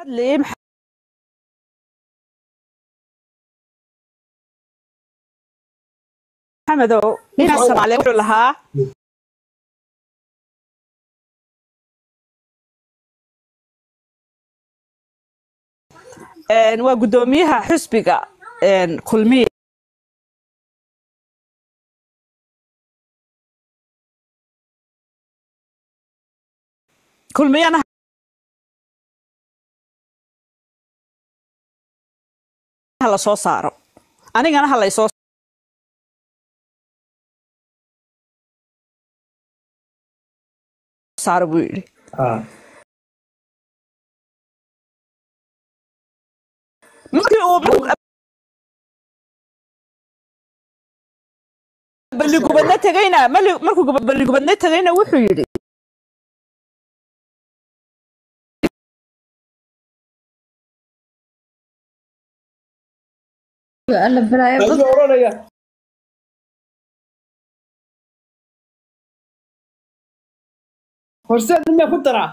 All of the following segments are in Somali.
hadlayay maxamedow ninaa soomaaliya wuxuu lahaa waa guddoomiyaha xusbiga kulmiyana la soo saaro. Anigana ha laysoo saaro buu yidhi. Markii uu balligubadna tegayna markuu balligubadna tegayna wuxuu yidhi horseed miyaa ku daraa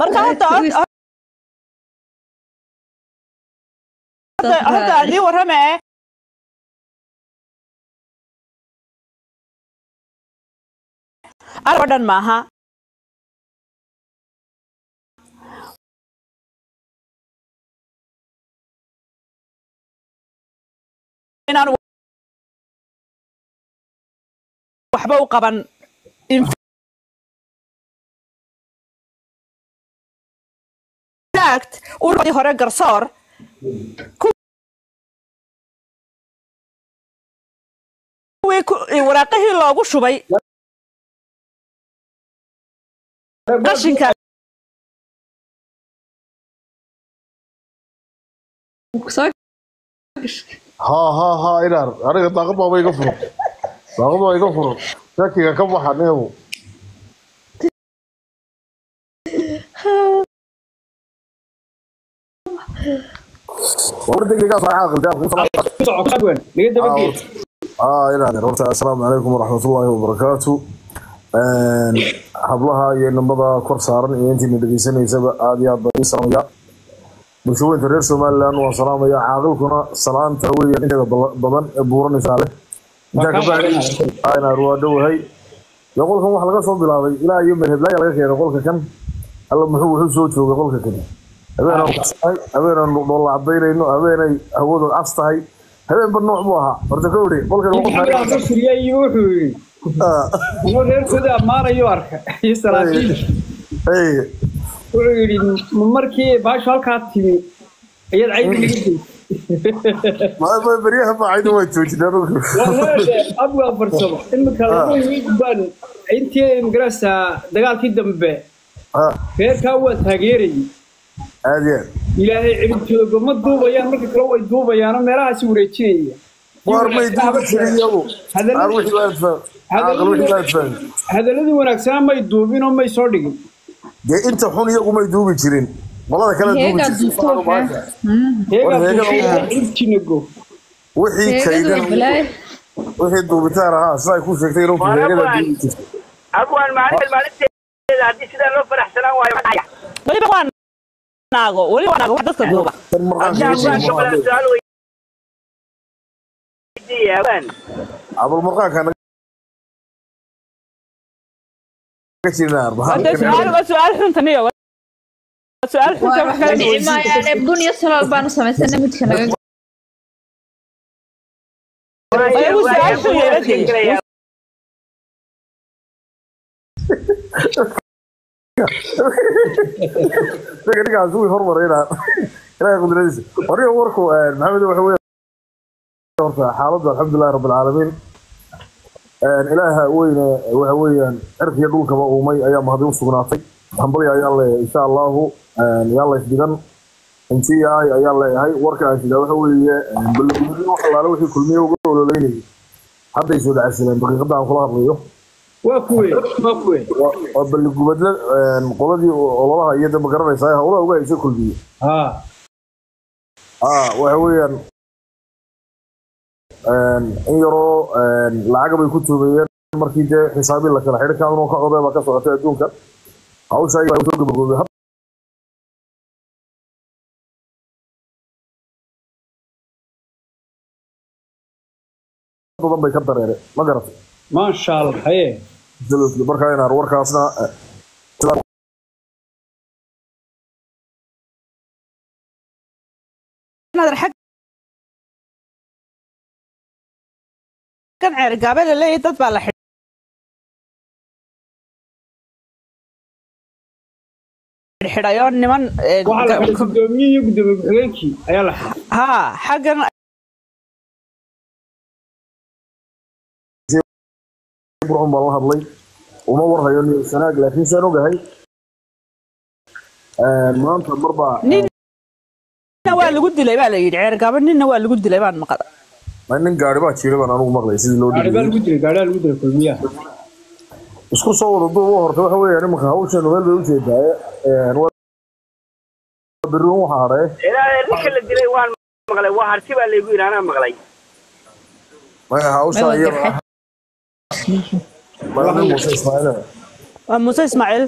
marka hadda hadda adii warrame arab dhan maaha inaan waxba u qaban. Urudii hore garsoor. Kuwii waraaqihii loogu shubay. Qashinka ha ha ha inaar aniga daaqadaaba iga furan daaqadaaba iga furan shakiga ka baxan eewo horta assalaamu calaykum waraxmat ullaahi wabarakaatu hablaha iyo nambada kor saaran iyo intiina dhegeysanaysaba aada iyo aad baan ii bulshooyinka reer somaliland waan salaamaya caaqilkuna salaanta weeyaan inteeda badan ee buuranaysaa leh intaa ka bacdi aynaar waa dhowahay iyo qolkan wax laga soo bilaabay ilaa iyo merheblaya laga keenay qolka kan alla muxuu wuxuu soo joogay qolka kan. Habeenaan kusahay habeenaan dhoolla cadaynayno habeenay hawadu cas tahay. Habeenba nooc buu ahaa. Horta ka odhi qolkan anoo reerkooda ammaanayo arka. Iyo saraakiil wuxuu yidhi markii baasho halkaa timi ayaad caydi iga baryaha baacayda waa joojinaa abgaa farsamo imika baan intii magarasa dagaalkii dambe reerkaa waa taageerayay aad iyo ilaahay ciribtooda ma duubayaan marka kale way duubayaanoo meelahaasi wareejinaya war may duubi jirin iyagu aan wixii baan faham caaqil wixii baan faham hadaladii wanaagsanaa may duubin oo may soo dhigin dee inta xun iyagu may duubi jirin. Qolada kale duubi jirtayjinago wixii kaydan wixii duubitaan ahaa siday ku sheegtay inuu heegada duubi jirtay abwaan maalin maalinteeda haddii sidaa loo faraxsanaan waayo weliba waa naago weliba waa naago wax dadka duuba. Tan marqaanka abul marqaanka بدون سؤال البان سمعتنا سؤال دقا دقا سؤال هرمر هنا. سؤال يقول لنزل سؤال وركو محمد سؤال حالته الحمد لله رب العالمين. Ilaaha weyne waxa weeyaan cirkiyo dhulkaba uumay ayaa mahadi u sugnaatay. Hambalya ayaa leeyahay insha allahu yaa la isdigan. Intii yahay ayaa leeyahay warka aan sidaa waxa weeye allaale wixii kulmiye uga ololeynayay. Hadday soo dhacasileen daqiiqadda aan kula hadlayo. Waa kuwe waa kuwe. Waa balligubadle qoladii ololaha iyo damba garanaysaa howlaha uga haysay kulmiye ha. Waxa weeyaan in yaroo lacaga bay ku tuumayeen markii dee xisaabii la kala xidhi kaanoo ka codee baa ka socotay adduunka hawsha ayaa soo gabagooday badan bay ka dareere ma garatay maasha allah haye markaa inaan warkaasna kan ceer gaabe la leeyahay dad baa la niman xidhay gudoomiyihii iyo gudoomiye ku-xigeenkii ayaa la haa xaggan burcun baan la hadlay uma warhayo nin sanaag laakiin saan ogahay maanta marbaa ninna waa lagu dilay baa la yidhi ceer gaabe ninna waa lagu dilay baan maqla nin gaari baa jiira baan anugu maqlay sidii loo isku soo wada duub u horta waxa weeyaan imanka hawshan meel bay ujeedaaye berriun waxaa hadhaye ilaa ninka la dilay waan maqlay waa harti baa laygu yidhi anaa maqlay hawsha muuse ismaaciil waa muuse ismaaciil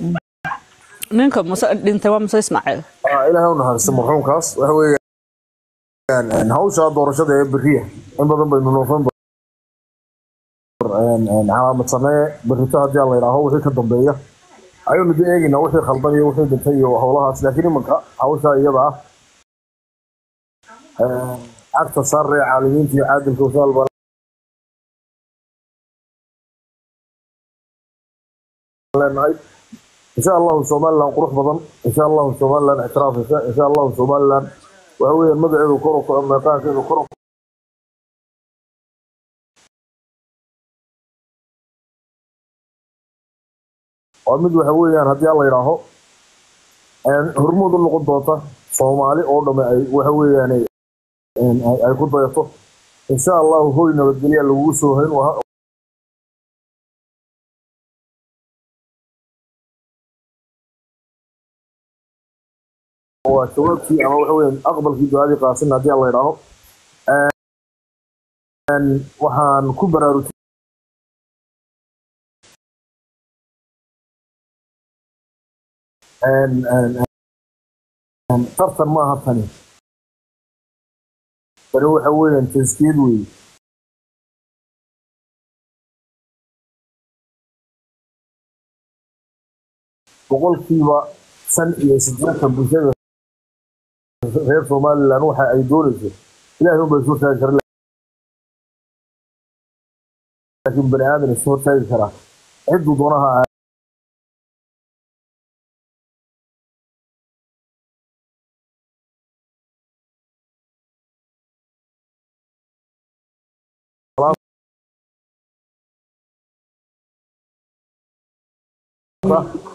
ninka muuse dhintay waa muuse ismaaciil ah ilaahay u naxariista marxuumkaas waxa weeyaan hawsha doorashada ee berriya in badan baynu november calaamad samee berrito haddii aan la yidhaaho wixii ka dambeeya ayaynu dee eegaynaa wixii khaldan iyo wixii dhintay iyo howlahaas laakiin imanka hawsha iyada ah cagta saare caalimiinta iyo caadilka wasaal leenahay insha allahu somaliland qurux badan insha allahu somaliland ictiraafaysa insha allahu somaliland. Waxa weeyaan magaceedu kor u kaco meeqaankeedu kor waa mid waxa weeyaan haddii aan la yidhaaho hormuud u noqon doonta soomaali oo dhamme ay waxa weeyaan ay- ku dayato. Insha allahu hoy nabadgelya lagugu soo hayn waa waa jawaabkii ama waxa weeyaan aqbalkii ducadii qaasin haddii aan la yidhaaho waxaan ku baraarujin tartan maaha tani tani waxa weeyaan taskiyad weeye boqolkiiba shan iyo siddeetan bulshada reer somaliland waxa ay doonayso ilaahay unbay soo taagi kara laakiin bani aadan isu hortaagi karaa cidduu doonaha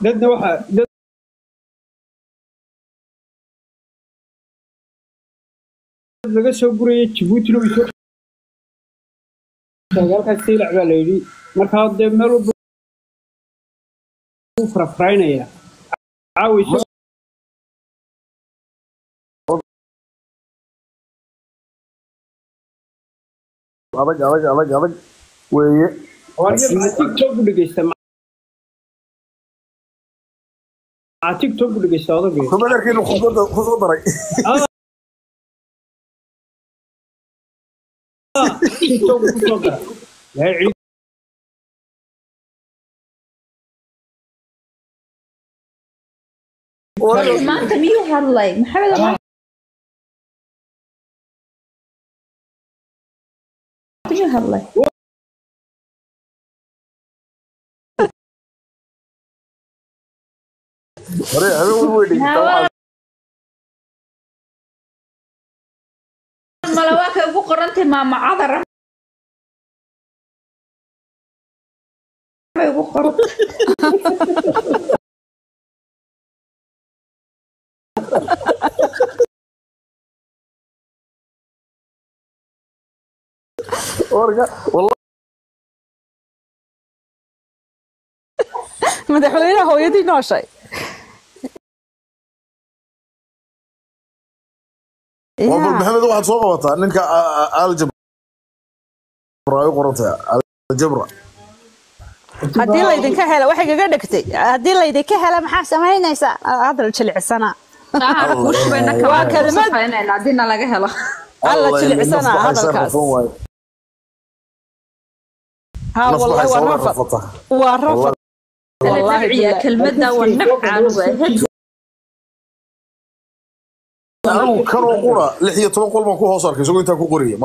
dadna waxaa dad laga soo gurayay jabuutina way soo taagay halkaas saylac baa la yidhi. Markaa dee meel walba u farafaraynaya caawi adag adag adag adag weeye. Tiktok u dhegeysta maxaa tiktok u dhegeysta odagay kubadarkiinu khudbada ku soo daray tiktok ku soo dara Yaa cid- maanta miyuu hadlay maxamed maanta miyuu hadlay hore habeen walba way dhegeysaa waxaas mala waa kay ugu qorantay maama cadar may ugu qorantay warka wallahi madaxweynaha hooyadii nooshay bal maxamed waxaad soo qabataa ninka aljabra ay u qorantay aljabra haddii laydinka hela waxay kaga dhegtay haddii laydinka hela maxaa samaynaysaa hadal jilicsana. Waa kelmad. helo. Alla jilicsana hadalkaas. Waa rafad. rafata. waa nabcaan waa anigu kanoo qura lix iyo toban qol baan ku hoos arkay isagoo intaa ku qoriya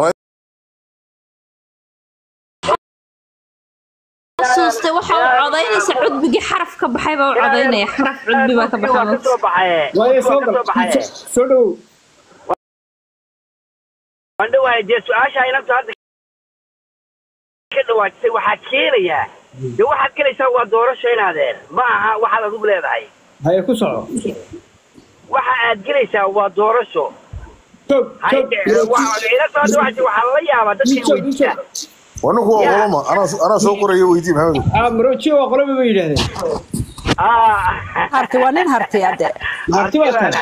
xasuustay waxa uu codaynaysa cudbigii xaraf ka baxay baa u codaynaya. Xaraf cudbi baa ka waa ka baxay. Soo baxaye waayo soo waa ka soo baxaye gal soo dhow. Waan dhawahay dee su'aasha inanta hadda ka dhawaajisay waxaa keenayaa. Dee waxaad gelaysaa waa doorasho inaadeen? Ma aha waxaad adigu leedahay. Haye ku soco waxa aad gelaysaa waa doorasho. Joog Hay- joog wa- inanta hadda waxaa waxaa la yaabaa dadka Joog, weydiisa waa waa qoloma anaa soo qoraya weydii maxamed. Ah maroojiyo waa qolaba bay yidhaahdeen harti waa nin harti ade Marti waa kan.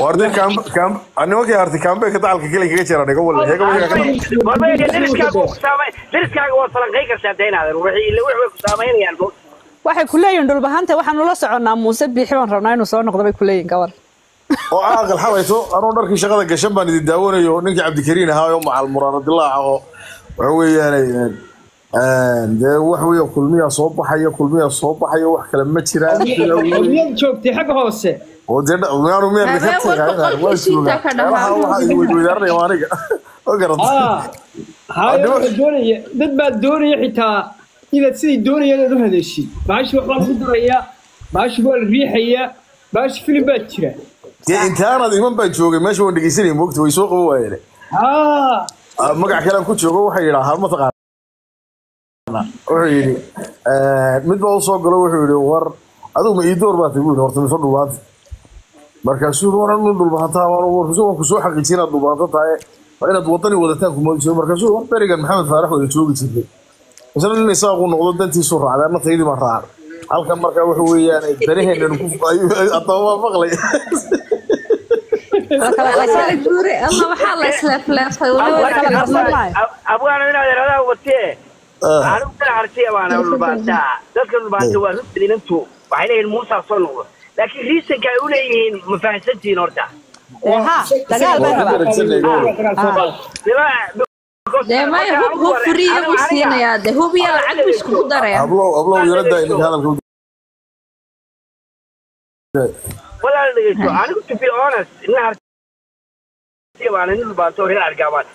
waa arday kaam kaam nimankii harti kaambeeka dacalka kale kaga jira dhiga wala heega wala ka dariskaaga waad falanqayn kartaa daynaadeen way ku saamaynayaan waxay ku leeyihiin dhulbahanta waxaanu la soconnaa muuse biixi baan rabnaa inuu soo noqdo bay ku leeyihiin gabar oo caaqal xalayto anoo dharkii shaqada gashan baan idin daawanayo. Ninkii cabdikariin ahaa oo macal muraaradilaac aho waxa weeyaan dee wax weeye kulmiyaa soo baxaya kulmiyaa soo baxaya wax kale ma jiraan. Joogtay xagga hoose. Oo dee miyaanu miyaan ka waa waxaa idin aniga oo garata ah dad baa doonaya xitaa inaad siday doonayaan inaad u hadashid baashi waxbaa lagu darayaa baashi waa la riixayaa baashi filim baa jira dee intaanad iman baan joogay meesha waan dhegeysanaya moogta way soo qabo waayeen magac kalean ku joogo waxay yidhaahaan mataqaana wuxuu yidhi mid baa u soo galo wuxuu yidhi war adigu ma ii door baa tahay buu yidhi horta mise dhulbaanta markaasuu waran nin dhulbaantaa waan xaqiijin inaad dhulbaanto tahay waa inaad wadani wadataan kumoodiso markaasuu war berigan maxamed faarax wada joogi jirnay isna nin isaaqu noqdo dantiisu raacday anna taydii baan raacay halkan markaa wuxuu weeyaan adaba waa maqlay abwaana inaad eradaa watee anigu kala hartiya baana dhulbaantaa dadka dhulbaanta waa inantu waxay leeyihiin muusaa soo noqdo. Laakiin riisanka ay u leeyihiin ma fahamsantihiin horta Hub hub furiya buu siinayaa. dee hub iyo lacag buu iskugu daraya. Hablow yarada ninka hadalka walaal dhegeysto anigu to be honest ina hartiya baana nin dhulbaanto reer argaabaan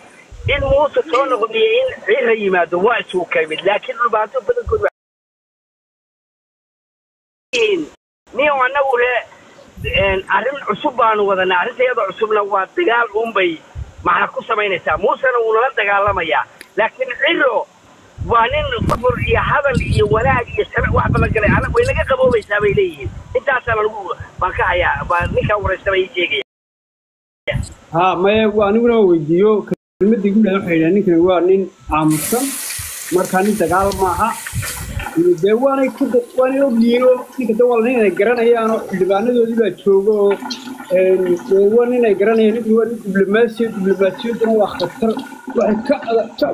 in muuse soo noqdiyo in ciira yimaado waa isugu ka mid laakiin dhulbaanto badankood niyo anagu le arrin cusub baanu wadanaa. Arrinta iyadoo cusubna waa dagaal unbay macna ku samaynaysaa muusena wuu nala dagaalamayaa laakiin ciro waa nin qofur iyo hadal iyo wanaag iyo sharc wax badan galay ana way naga qaboobaysaa bay leeyihiin intaasaana lagu baan ka hayaa baa ninkaa waraysta bay sheegaya ha maya waa aniguna waan weydiiyo kelmadii gudhaha waxay yidhaha ninkani waa nin aamusan markaa nin dagaal maaha dee waanay ku waanay ogyihiin oo ninka de waa nin ay garanayaan oo xildhibaanadoodii baa jooga oo waa nin ay garanayaan ninkani waa diblomaasiya diblomaasiyadduna waa khatar. Waxay ka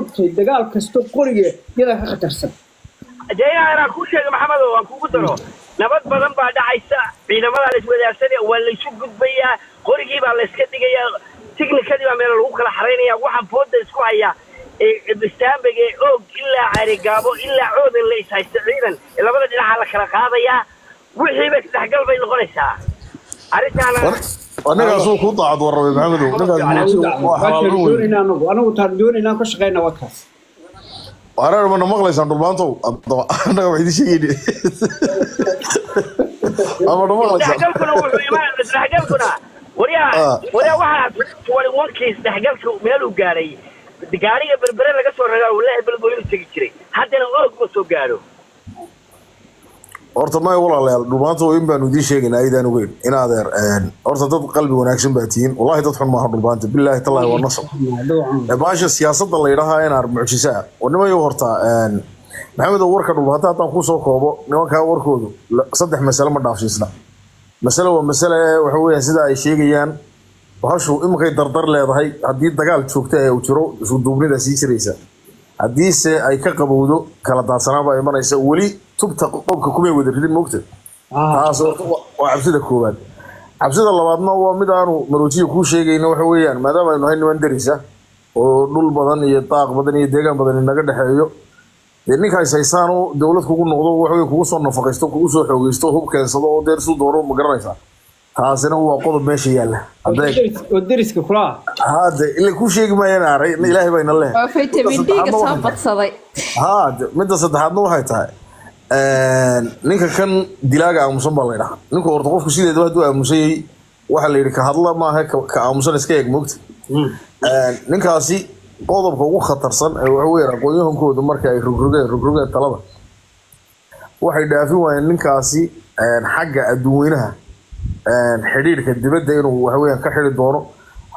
ogtahay dagaal kasto qoriga iyadaa ka khatarsan. Dee inaa inaan kuu sheega maxamedo waan kugu daro. Nabad badan baa dhacaysa. Ciidamadaa la iswadaarsanaya waa laysu gudbayaa. Qorigii baa la iska dhigayaa. Tiknikadii baa meel lagu kala xaraynaya waxaan fooda isku hayaa. Istaambeg ee oog ilaa carigaabo ilaa coodan la ishaysta ciidan. Ee labada dhinaca la kala qaadayaa wixiiba isdhexgal bay noqonaysaa. Arrintaana anigaasuu ku daacad warrabay maxamedow doonaynaa ka shaqaynaa waa kaas wareer mana maqlaysaan dhulbaantow? Adaba annaga wax idin sheegayni. Ama na maqlaysaan? Isdhexgalkuna wuxuu imaan isdhexgalkuna waryaa Ah. waryaa waxaa twenty one kii isdhexgalka meeluu gaadhay gaariga berbere laga soo ragaa wallaahi beledweynu tegi jiray. Haddana oog ma soo gaadho horta maya walaalayaal dhulbaantow in baanu idiin sheegaynaa aydaan ogeyn in adeer horta dad qalbi wanaagsan baa tihiin. Wallahi dad xun maaha dhulbaanta bilaahi tallaahi waa nasab. Baasha siyaasadda la yidhahaa inaar mucjisa ah oo nimayo horta maxamedow warka dhulbaanta haddaan ku soo koobo nimankaa warkoodu saddex masale ma dhaafsiisna masale waa masale waxa weeyaan sida ay sheegayaan. Bahashu iminkay dardar leedahay. Haddii dagaal joogta ee uu jiro isuduubnida sii jiraysa. Haddiise ay ka qabowdo kala daadsanaanbaa imanaysa. Weli tubta qobka kumay wada ridin moogta taas horta waa- cabsida koowaad. Cabsida labaadna waa mid aanu maroojiya kuu sheegayna waxa weeyaan maadaama aynu nahay niman derisa oo dhul badan iyo daaq badan iyo deegaan badan inaga dhexeeyo. Dee ninkaas haysaanu dowlad kugu noqdo waxa wey kugu soo nafaqaysto kugu soo xoogaysto hub keensado oo deer su doono ma garanaysaa. Taasina waa qodob meesha yaalla. Hadday oo deriska kula hade ila kuu sheegi maayaan aray ilaahay bayna leh. De- midda saddexaadna waxay tahay ninka kan dilaaga aamusan baa la ydhahaa ninku horta qofku sideedaba hadduu aamusayay waxaa la yidhi ka hadla maaha ka aamusan iska eeg moogta ninkaasi qodobka ugu khatarsan ee waxa weeyaan aqoon-yahankooda marka ay rogrogeen rogrogeen talada. Waxay dhaafin waayeen ninkaasi xagga adduunweynaha xidhiidhka dibadda inuu waxa weeyaan ka xidi doono.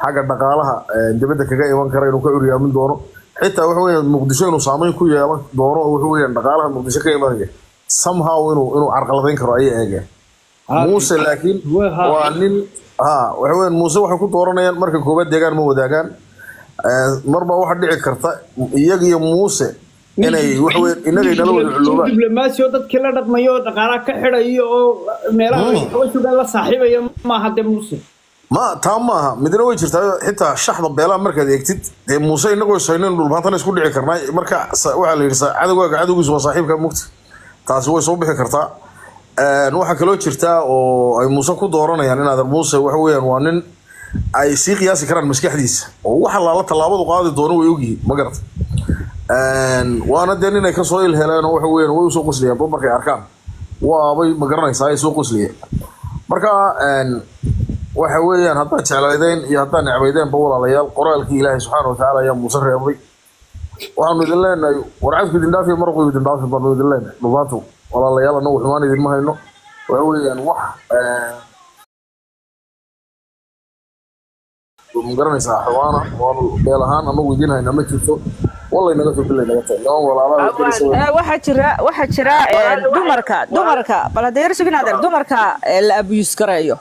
Xagga dhaqaalaha dibadda kaga iman kara inuu ka uryaamin doono. Xitaa waxa weeyaan muqdisho inuu saameyn ku yeelan doono oo waxa weeyaan dhaqaalaha muqdisho ka imanaya somehow inuu inuu carqaladayn karo ayay eegeen. Muuse laakiin Waa- nin ha waxa weeyaan muuse waxay ku dooranayaan marka koobaad deegaan ma wadaagaan. Marba waxa dhici karta iyaga iyo muuse inay waxa weeyaan inagay nala wada oo dadkii la dhaqmayo oo dhaqaalaha ka xidhayo oo meelaha waxba sugaan la saaxiibaya maaha de muuse. Ma taa maaha midna way jirtaa xitaa shaxda beelaha markaad eegtid dee muuse inagoo saynin dhulbaantana isku dhici karnaa marka waxaa la yidhi cadowgaaga cadowgiisu waa saaxiibka mugta taasi way soo bixi kartaa. Waxaa kaloo jirtaa oo ay muuse ku dooranayaan in adeer muuse waxa weeyaan waa nin ay sii qiyaasi karaan maskaxdiisa. Oo waxa laala tallaabadu qaadi doono way ogyihiin ma garata waana dee nin ay ka soo il heleen oo waxa weeyaan way u soo qoslayaan ba markay arkaan. Waabay ma garanaysaa ay soo qoslayeen marka waxa weeyaan haddaad jeclaydeen iyo haddaad necbaydeenba walaalayaal qoraalkii ilaahay subxaana watacaala ayaa muuse reebay waxaanu idin leenahay. Warcadku idin dhaafiya maraqu idin dhaafi baanu idin leenahay. Dhubaatu walaalayaal anagu xumaan idinma hayno. Waxa weeyaan wax ma garanaysaa xawaana waanu beel ahaan anagu idin hayna ma jirto. Soo tahay. Niman jira waxaa jira dumarka dumarka bal haddii yar sugin adeer dumarka la abuse gareeyo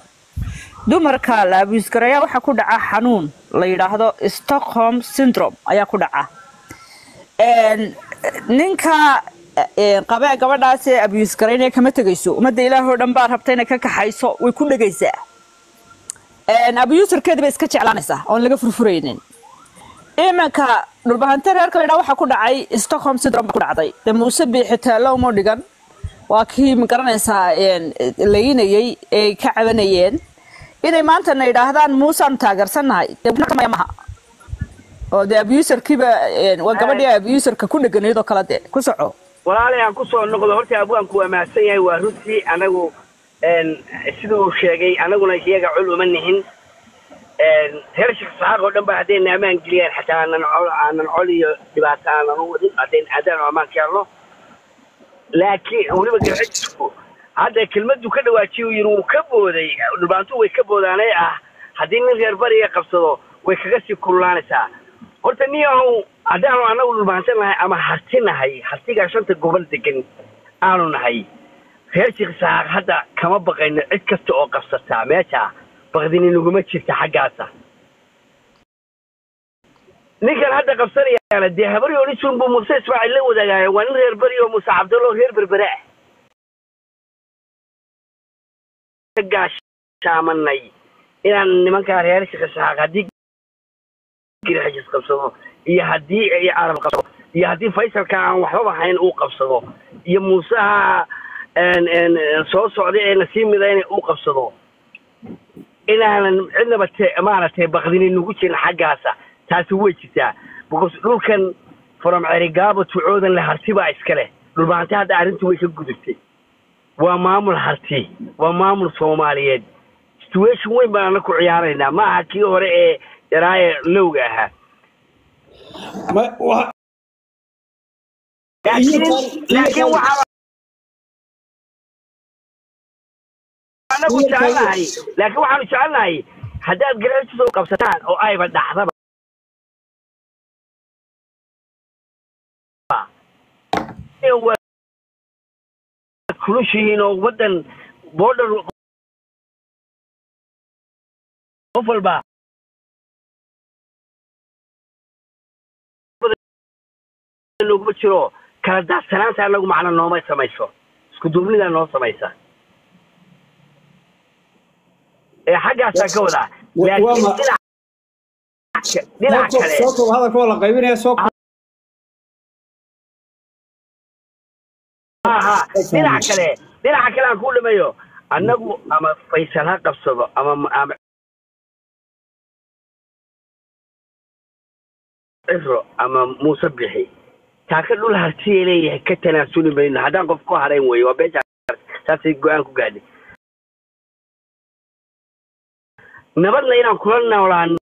dumarka la abuse gareeya waxaa ku dhaca xanuun la yidhaahdo stockholm syndrome ayaa ku dhaca ninka eh, qabe gabadhaas ee abuse garaynaya kama tegayso. Ummadda ilaahoo dhan baa rabta inay ka kaxayso way ku dhegaysaa. Een, abuserkeeda bay iska jeclaanaysaa oon laga furfuraynin. Iminka dhulbahante reerka la yidhaha waxaa ku dhacay stockholm syndrome ku dhacday. Dee muuse biixitaalo uma dhigan. Waa kii ma garanaysaa een, layinayey ee ka cabanayeen. Inay maantana yidhaahdaan muusaan taageersannahay. Dee maha oo dee abuserkiiba waa gabadhii abuserka ku dheganayd oo kale dee ku soco. Walaalay aan ku soo noqdo horta abwaanku waa mahadsan yahay waa runtii anagu siduu uu sheegay anaguna iyaga cul uma nihin. Reer sheekh saxaaq oo dhan ba hadday naamaan geliyaan xataa aanan col aanan col iyo dhibaato aanan u wadin haddayn haddaan ammaan ka helno laakiin weliba garxijisku hadda kelmaddu ka dhawaajiy uu yidhi wuu ka booday dhulbaantu way ka boodaanee ah. Haddii nin reer bariga qabsado way kaga sii kululaanaysaa horta niyahow haddaanu annagu dhulbaansan nahay ama harti nahay hartigaa shanta gobol degan aanu nahay. Reer sheekh saxaaq hadda kama baqayno cid kasta oo qabsataa meesha baqdini naguma jirta xaggaasa. Ninkan hadda qabsanayaana dee habari oo buu muuse ismaaciil la wadaagaya waa nin reer beri muuse cabdallo reer berbere. Ah gaashaamanay inaan nimankaa reer sheekh saxaaq haddii girxajis qabsado iyo haddii ay carab qabsado iyo haddii faysalka aan waxbaba hayn uu qabsado iyo een, soo socda ee nasii midayna uu qabsado inaanan cidnaba te maaragtay baqdini nugu jirin xaggaasa taasi way jirtaa. Because dhulkan from cerigaabo tucoodan le harti baa iska leh. Dhulbaante hadda arrintu way ka gudubtay. Waa maamul harti waa maamul soomaaliyeed. Situation weyn baan ana ku ciyaaraynaa ma aha kii hore ee yaraaye lowga ahaa laakiin waxaa anagu jecelnahay laakiin waxaanu jecelnahay haddaad garaajiis u qabsataan oo ayba dhacdaba kulushihiin oo waddan border qof walba nooguma jiro kala daadsanaanta anagu macna nooma samayso. Isku duubnidaa noo samaysa. Ee xaggaasaa ka wadaa dhinaca kale dhinaca kale aan ku dhimayo annagu ama faysal ha qabsado ama ama ciro ama muuse bixi taaka dhul hartiyay leeyahay ka tanaasuli mayno haddaan qof ku harayn weeye waa beesha saasay go'aan ku gaadhay nabadna inaan kula noolaano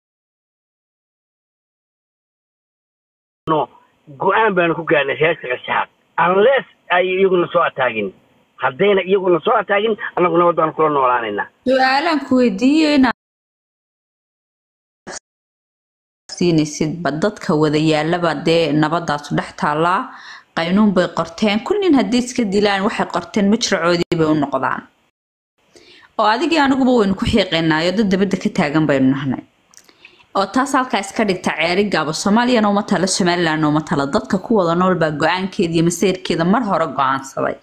go'aan baanu ku gaadhnay reer shaqashaaq unless ay iyaguna soo ataagin haddayna iyaguna soo ataagin annagu nabad baanu kula noolaanaynaa su'aalaan ku weydiiyo siinaysid ba dadka wada yaalaba dee nabadaasu dhex taallaa. Qaynuun bay qorteen. Kullin haddii iska dilaan waxay qorteen majracoodii bay u noqdaan. Oo adigii aniguba waynu ku xiiqaynaayo dad dabadda ka taagan baynu nahnay. Oo taas halkaa iska dhigta ceeri gaabo. Soomaaliyana uma tala somalilandna uma tala. Dadka ku wada nool baa go'aankeeda iyo maseyrkeeda mar hore go'aansaday.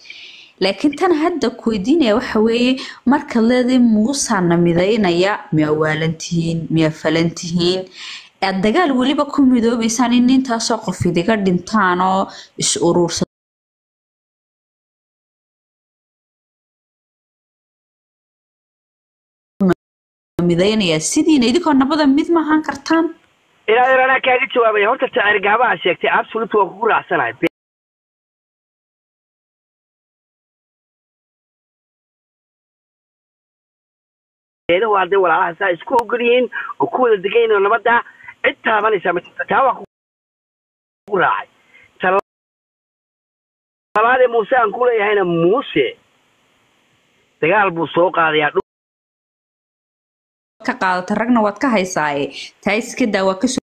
Laakiin tan hadda ku weydiinaya waxa weeye markaad leedahay muusaana midaynaya miyaa waalantihiin miyaa falantihiin aad dagaal weliba ku midoobaysaan in intaasoo qof idiga dhintaan oo is uruursa midaynaya sidiina idinkoo nabada mid ma ahaan kartaan? Ilaa yar anaa kaaga jawaabaya horta taceer gaabaha sheegtay absolute waa kugu raacsanahay. Beelahu hadday walaalaha saa isku ogol yihiin oo ku wada degan oo nabadda cid jirto taa waa kugu raacay talabaadee muuse aan ku leeyahayna muuse. Dagaal buu soo qaadayaa ka qaadata ragna waad ka haysaaye taa iska daa waa ka soo